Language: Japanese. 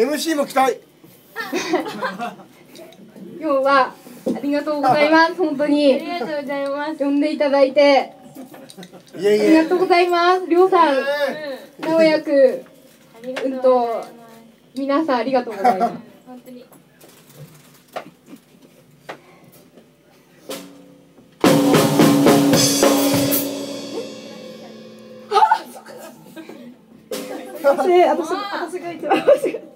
MC も期待。今日はありがとうございます。本当に。ありがとうございます。呼んでいただいて。いいありがとうございます。りょうさん。直也くんありがとうございます。皆さんありがとうございます。本当に。で私私が一番